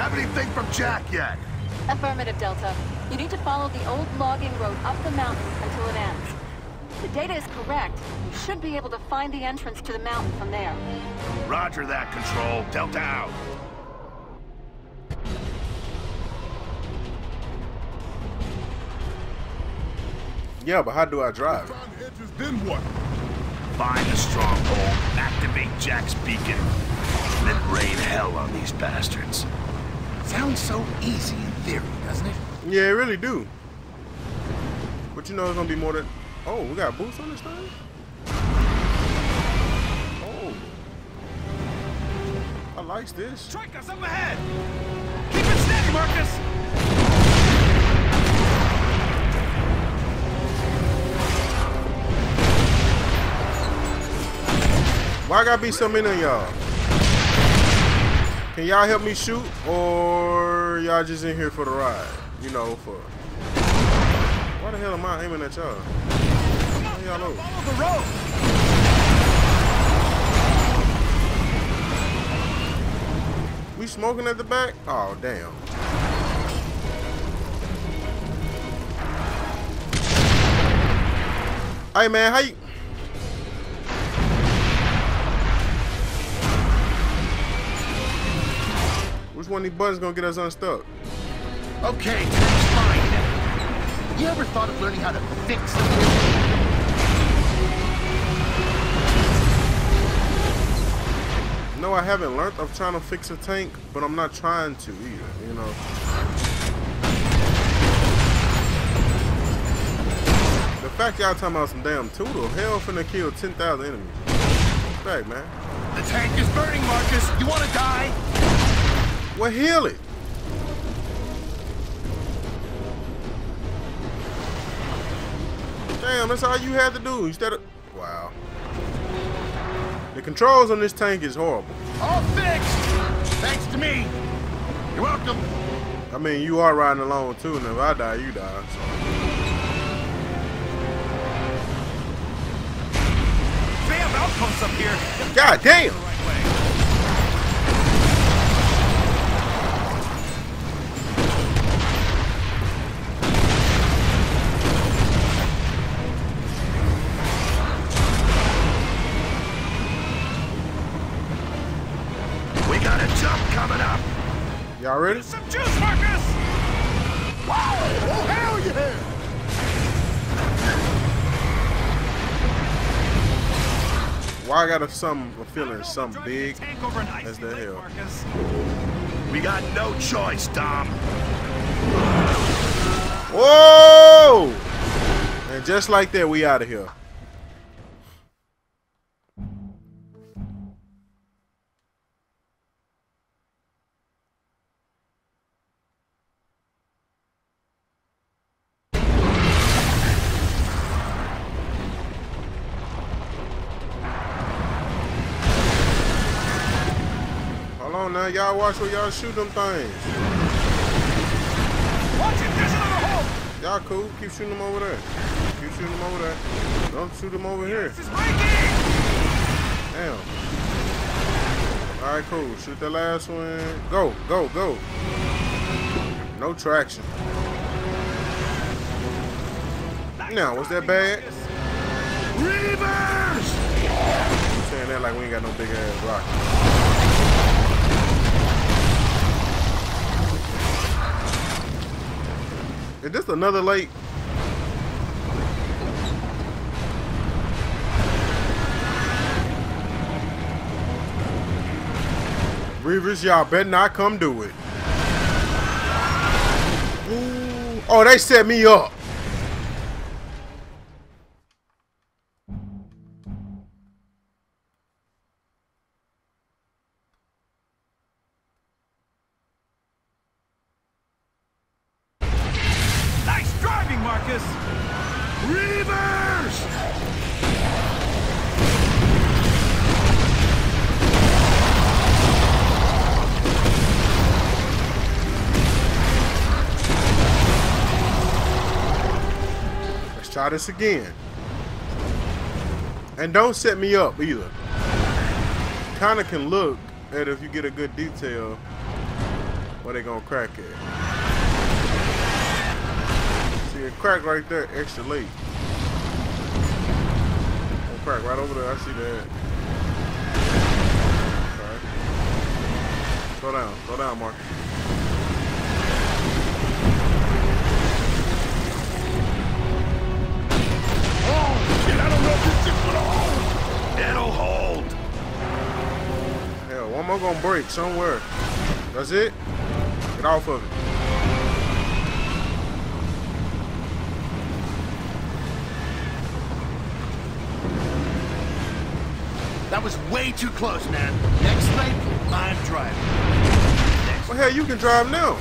Control, you have anything from Jack yet? Affirmative, Delta. You need to follow the old logging road up the mountain until it ends. If the data is correct, you should be able to find the entrance to the mountain from there. Roger that, Control. Delta out. Yeah, but how do I drive? Then what? Find the stronghold, activate Jack's beacon, then rain hell on these bastards. Sounds so easy in theory, doesn't it? Yeah, it really do. But you know it's gonna be more than. Oh, we got boots on this thing. Oh, I like this. Strike us up ahead! Keep it steady, Marcus! Why gotta be so many of y'all? Can y'all help me shoot, or y'all just in here for the ride? You know, for. Why the hell am I aiming at y'all? Y'all? Follow the road! We smoking at the back? Oh, damn. Hey, man, how you... one of these buttons gonna get us unstuck? Okay, that's fine. You ever thought of learning how to fix something? No, I haven't learned. I'm trying to fix a tank, but I'm not trying to either, you know. The fact y'all talking about some damn Toodle, hell finna kill 10,000 enemies. Back, man. The tank is burning, Marcus. You want to die? Well, heal it. Damn, that's all you had to do instead of. Wow. The controls on this tank is horrible. All fixed! Thanks to me. You're welcome. I mean, you are riding alone too, and if I die, you die. So. They have outposts up here. God damn! Y'all ready? Some juice, Marcus! Wow! Oh, hell yeah! Why I got a some a feeling something big as as the hell. Marcus. We got no choice, Dom. Whoa! And just like that, we out of here. Y'all watch where y'all shoot them things. Watch it! There's another hole! Y'all cool. Keep shooting them over there. Keep shooting them over there. Don't shoot them over here. This is breaking! Damn. Alright, cool. Shoot the last one. Go, go, go. No traction. Now, was that bad? Reavers! You saying that like we ain't got no big ass rocket. Is this another lake? Reavers, y'all better not come do it. Ooh. Oh, they set me up. This again. And don't set me up either. Kinda can look at if you get a good detail. Where they gonna crack it? See a crack right there, extra late. Crack right over there. I see that. Okay. Slow down. Slow down, Mark. Shit, I don't know if this shit's gonna hold. It'll hold. Hell, one more gonna break somewhere. That's it? Get off of it. That was way too close, man. Next lap, I'm driving. Well, hell, you can drive now.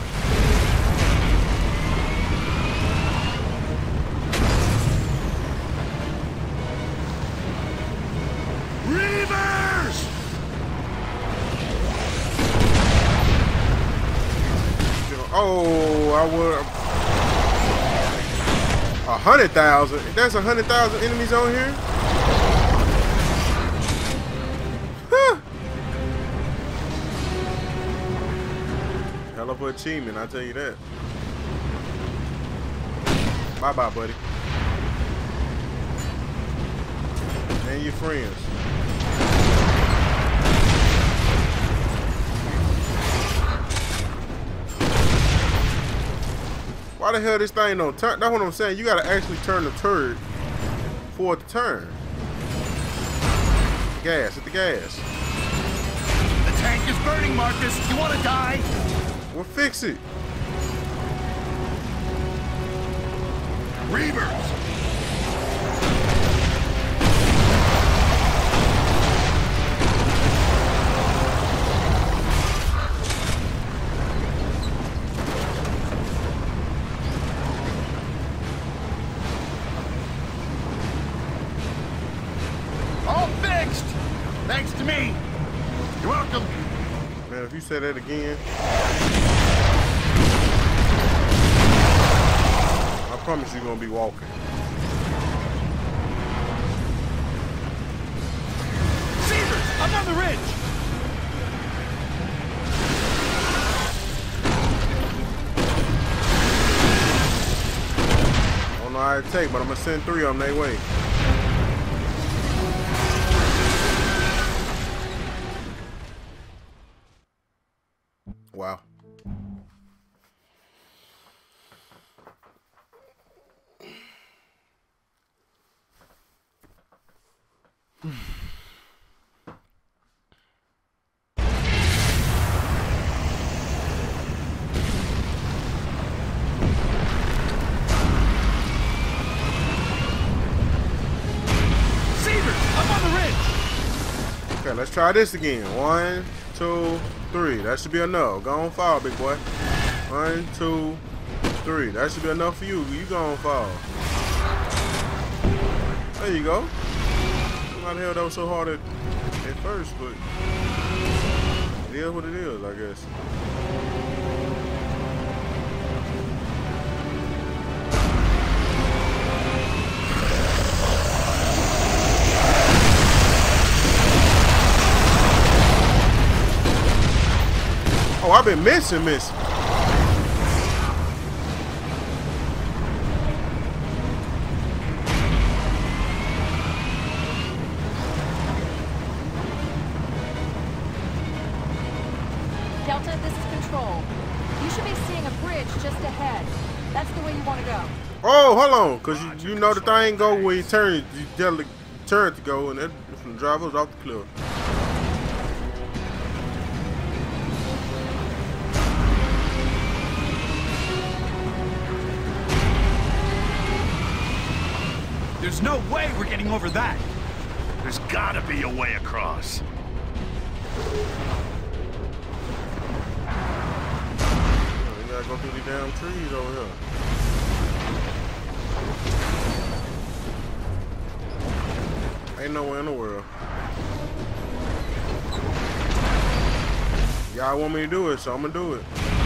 Oh, I would. A hundred thousand. That's a hundred thousand enemies on here. Huh. Hell of a achievement, I tell you that. Bye bye, buddy. And your friends. Why the hell this thing don't turn? That's what I'm saying. You gotta actually turn the turret for it to turn. Gas, hit the gas. The tank is burning, Marcus. You wanna die? Well, fix it. Reavers! Thanks to me. You're welcome. Man, if you say that again, I promise you're gonna be walking. Caesars, I'm on the ridge. I don't know how it take, but I'm gonna send three of them their way. Okay, let's try this again. One, two, three. That should be enough. Go on fall, big boy. One, two, three. That should be enough for you. You go on fall. There you go. The hell that was so hard at, at first, but it is what it is, I guess. Oh, I've been missing, missing. Delta, this is Control. You should be seeing a bridge just ahead. That's the way you want to go. Oh, hold on, cause you, you know the thing go where you turn, you tell the turn to go, and that from the driver's off the cliff. No way we're getting over that. There's gotta be a way across. You gotta go through these damn trees over here. Ain't nowhere in the world. Y'all want me to do it, so I'm gonna do it.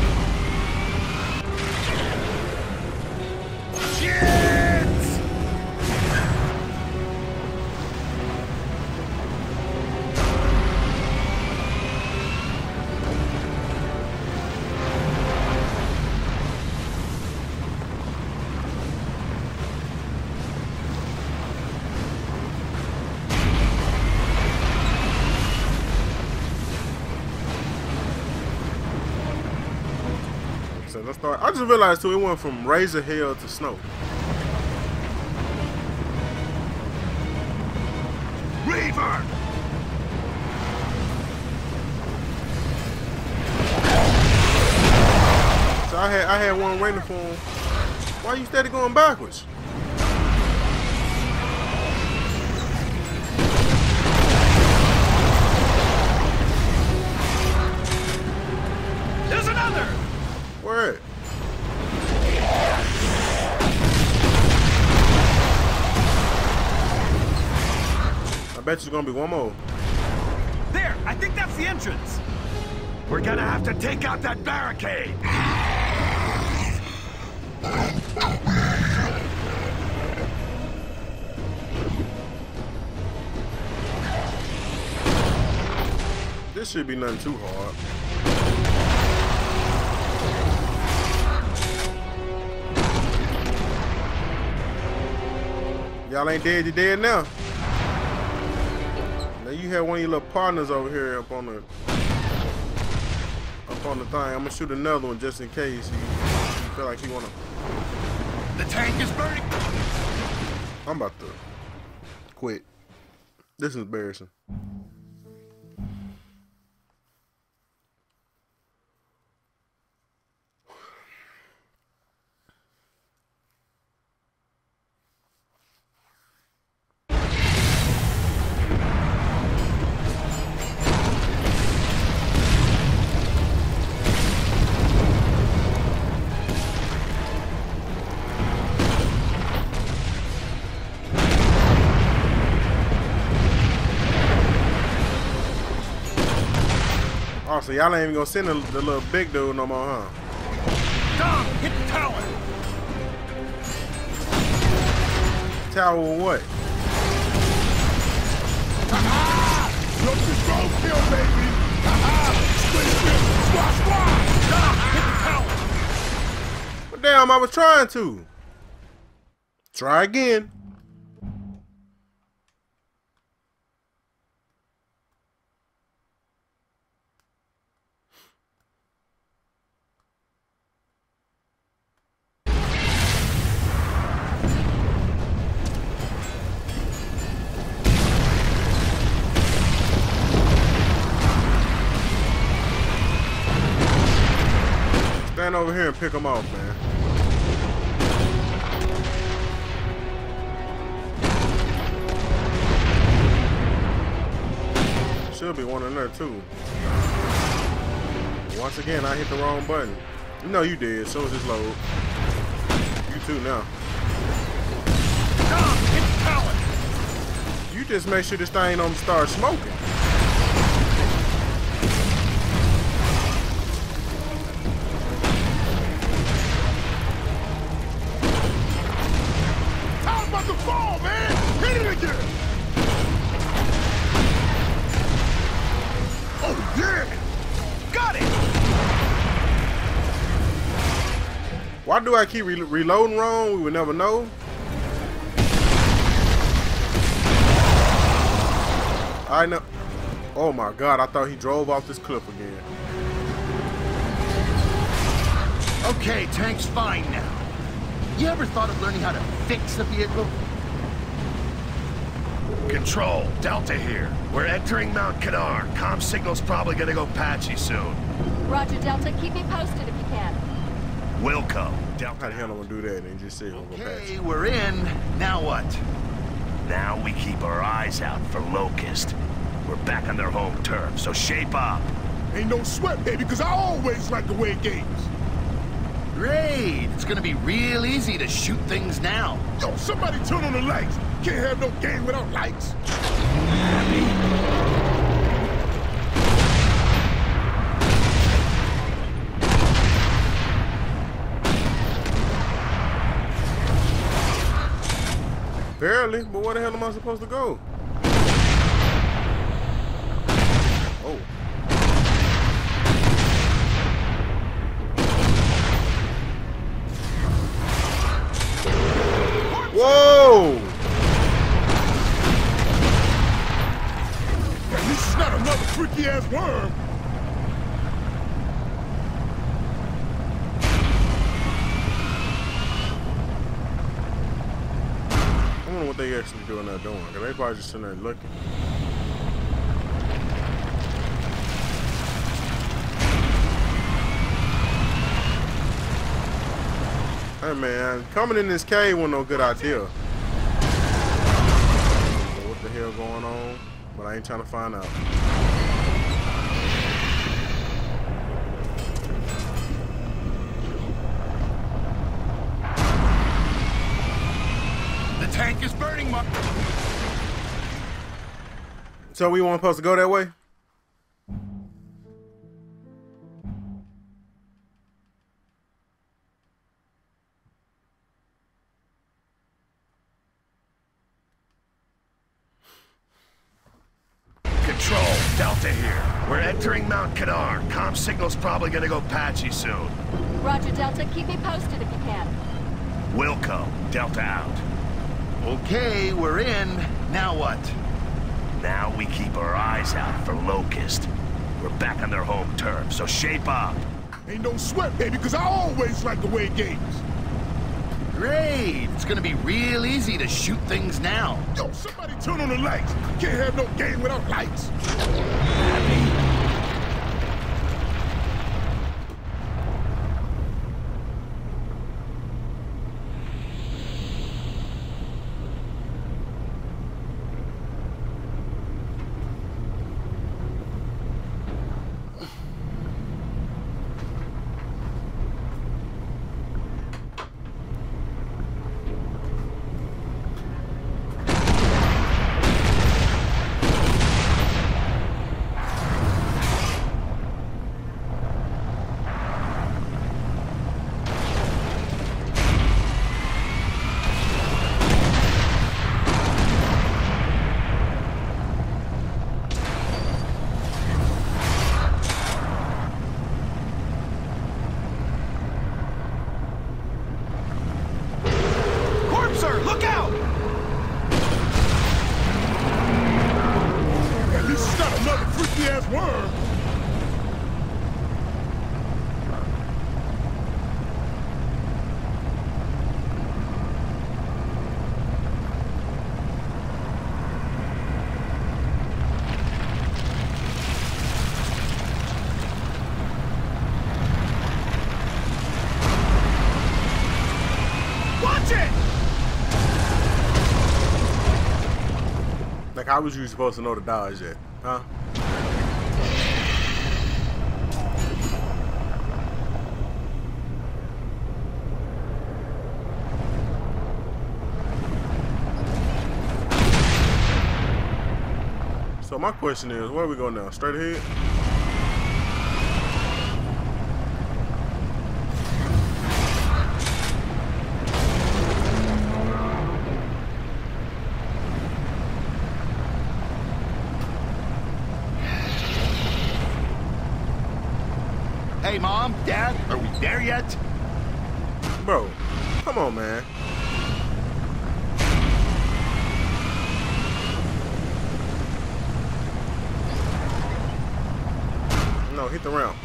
I start. I just realized too. It went from razorhail to snow. Reaver! So I had I had one waiting for him. Why you steady going backwards? At? I bet there's gonna be one more. There, I think that's the entrance. We're gonna have to take out that barricade. This should be nothing too hard. Y'all ain't dead, you dead now. Now you had one of your little partners over here up on the up on the thing. I'm gonna shoot another one just in case he, he feel like he wanna. The tank is burning. I'm about to quit. This is embarrassing. So y'all ain't even gonna send the, the little big dude no more, huh? Dom, hit the tower. Tower what? The strong kill, baby. Split, split, squash, squash. Dom, hit the tower. But damn, I was trying to. Try again. Pick them off, man. Should be one in there too. Once again, I hit the wrong button. You know you did, soon as this load. You too now. Dom, hit the. You just make sure this thing don't start smoking. Do I keep re reloading wrong? We would never know. I know. Oh my god, I thought he drove off this cliff again. Okay, tank's fine now. You ever thought of learning how to fix a vehicle? Control, Delta here. We're entering Mount Kadar. Com signal's probably gonna go patchy soon. Roger, Delta. Keep me posted if you can. Wilco, How Delta. the hell am I gonna do that and just say we'll go past Okay, it? we're in. Now what? Now we keep our eyes out for Locust. We're back on their home turf, so shape up. Ain't no sweat, baby, because I always like the way it games. Great! It's gonna be real easy to shoot things now. Yo, somebody turn on the lights. Can't have no game without lights. Barely, but where the hell am I supposed to go? Doing there doing. Cause they probably just sitting there looking. Hey man, coming in this cave was no good idea. What the hell going on? But I ain't trying to find out. So we weren't supposed to go that way? Control, Delta here. We're entering Mount Kadar. Com signal's probably gonna go patchy soon. Roger, Delta. Keep me posted if you can. Wilco, Delta out. Okay, we're in. Now what? Now we keep our eyes out for Locust. We're back on their home turf, so shape up. Ain't no sweat, baby, because I always like the way games. Great! It's gonna be real easy to shoot things now. Yo, somebody turn on the lights. Can't have no game without lights. Corpser, look out! At least it's not another freaky ass worm. Watch it! Like how was you supposed to know to dodge that? Huh? So my question is, where are we going now? Straight ahead? Hey, Mom, Dad, are we there yet? Bro, come on, man. No, hit the ramp.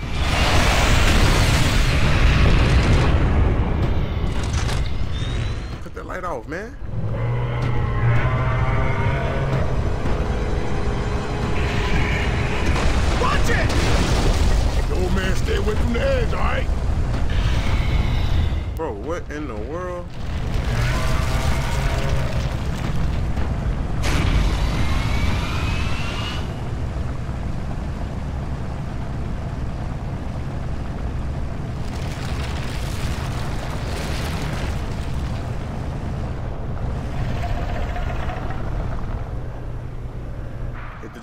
Light off, man. Watch it! The old man stay away from the edge, all right? Bro, what in the world?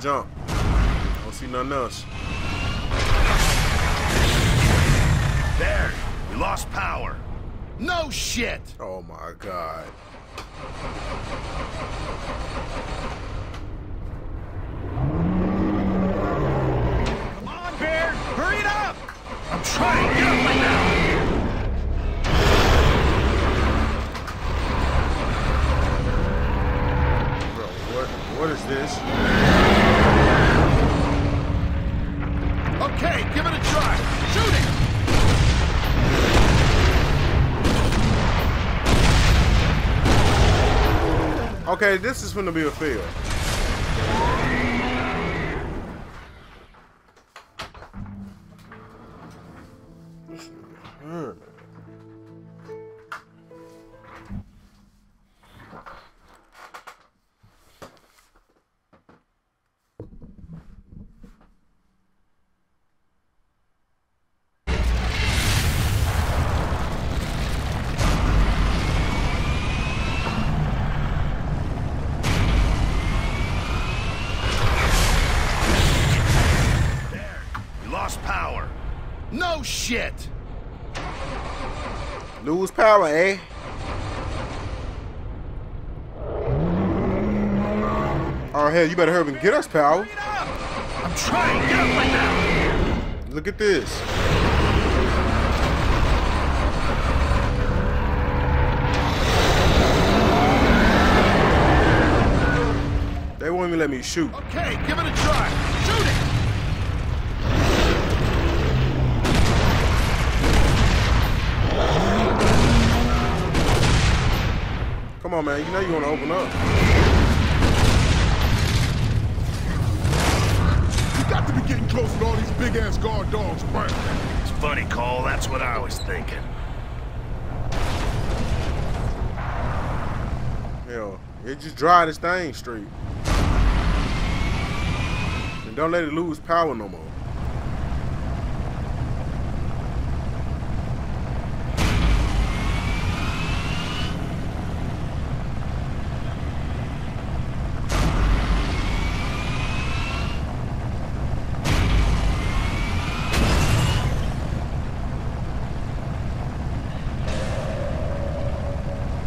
Jump. Don't see nothing else. There, we lost power. No shit! Oh my god. Come on, Baird! Hurry it up! I'm trying, to get up right Okay, this is gonna be a fail. Shit! Lose power, eh? Oh hell, you better hurry and get us power. I'm trying. to Get up right now. Look at this. They won't even let me shoot. Okay, give it a try. Shoot it! On, man. You know you want to open up. You got to be getting close with all these big ass guard dogs around. It's funny, Cole. That's what I was thinking. Hell, it just dried this thing straight. And don't let it lose power no more.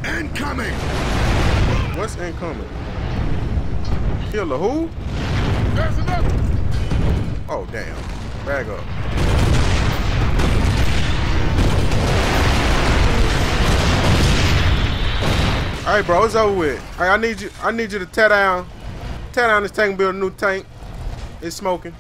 Incoming! What's incoming? Kill the who? There's another! Oh, damn. Bag up. All right, bro, it's over with. All right, I need you. I need you to tear down, tear down this tank, build a new tank. It's smoking.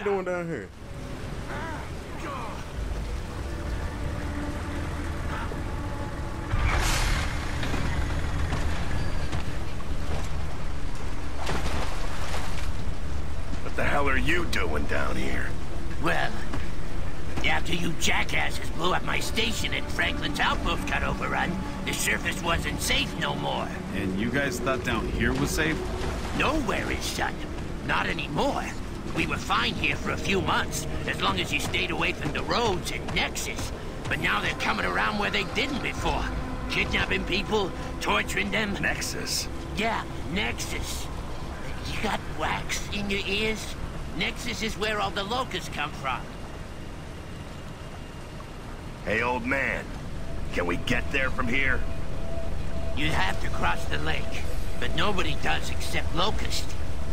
They doing down here? What the hell are you doing down here? Well, after you jackasses blew up my station and Franklin's outpost got overrun, the surface wasn't safe no more. And you guys thought down here was safe? Nowhere is shut. Not anymore. We were fine here for a few months, as long as you stayed away from the roads and Nexus. But now they're coming around where they didn't before. Kidnapping people, torturing them. Nexus. Yeah, Nexus. You got wax in your ears? Nexus is where all the locusts come from. Hey, old man. Can we get there from here? You'd have to cross the lake, but nobody does except Locust.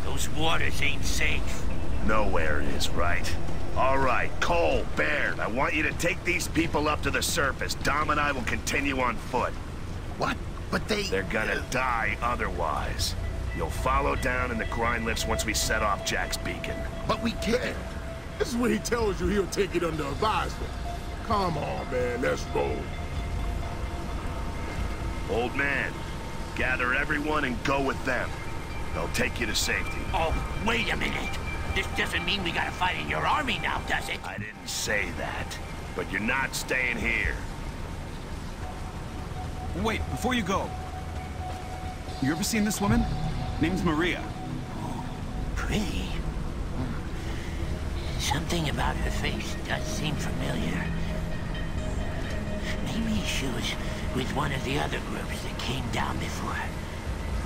Those waters ain't safe. Nowhere is, right? All right, Cole, Baird, I want you to take these people up to the surface. Dom and I will continue on foot. What? But they... They're gonna die otherwise. You'll follow down in the grind lifts once we set off Jack's beacon. But we can't. This is when he tells you he'll take it under advisement. Come on, man, let's roll. Old man, gather everyone and go with them. They'll take you to safety. Oh, wait a minute. This doesn't mean we gotta fight in your army now, does it? I didn't say that, but you're not staying here. Wait, before you go. You ever seen this woman? Name's Maria. Pretty. Something about her face does seem familiar. Maybe she was with one of the other groups that came down before.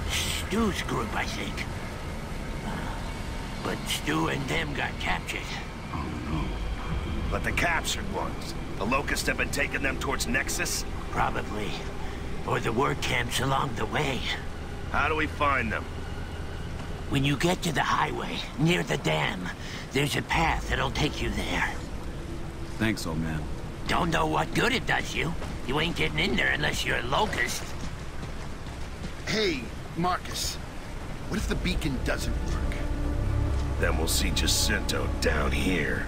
Stu's group, I think. But Stu and them got captured. Oh, no. But the captured ones, the Locusts have been taking them towards Nexus? Probably. Or the work camps along the way. How do we find them? When you get to the highway, near the dam, there's a path that'll take you there. Thanks, old man. Don't know what good it does you. You ain't getting in there unless you're a locust. Hey, Marcus. What if the beacon doesn't work? Then we'll see Jacinto down here.